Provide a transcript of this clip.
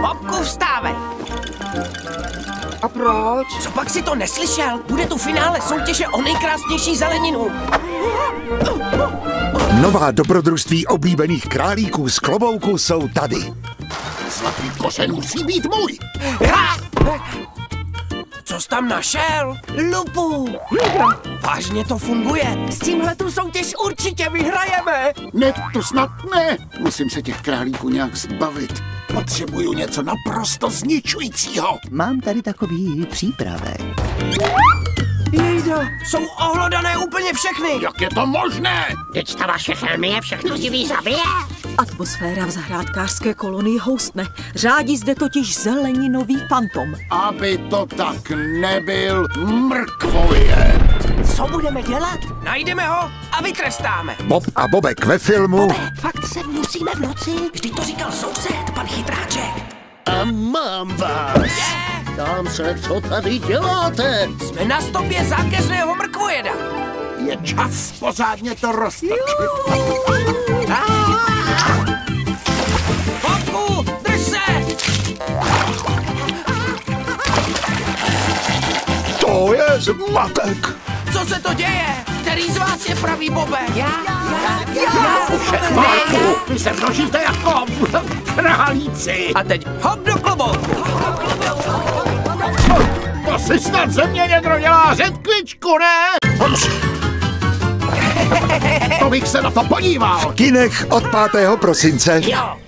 Bobku, vstávej! A proč? Co pak si to neslyšel? Bude tu finále soutěže o nejkrásnější zeleninu. Nová dobrodružství oblíbených králíků z klobouku jsou tady. Zlatý kořen musí být můj. Ha! Co jsi tam našel? Lupu. Vážně to funguje. S tímhle tu soutěž určitě vyhrajeme. Ne, to snad ne. Musím se těch králíků nějak zbavit. Potřebuju něco naprosto zničujícího. Mám tady takový přípravek. Jejda, jsou ohlodané úplně všechny. Jak je to možné? Teď ta vaše chemie všechno divý zabije. Atmosféra v zahrádkářské kolonii houstne. Řádí zde totiž zeleninový fantom. Aby to tak nebyl mrkvoje. Co budeme dělat? Najdeme ho a vytrestáme. Bob a Bobek ve filmu Fakt se musíme v noci. Vždyť to říkal soused, pan Chytráček. A mám vás. Tam se, co tady děláte. Jsme na stopě zákeřného mrkvojeda. Je čas pořádně to roztočit. To je zmatek. Co se to děje? Který z vás je pravý Bobek? Já, já, já. Marku, vy se množíte jako králíci. A teď hop do klobouku. To si snad ze mě někdo dělá řetkvičku, ne? To bych se na to podíval. Kinech od 5. prosince. Jo.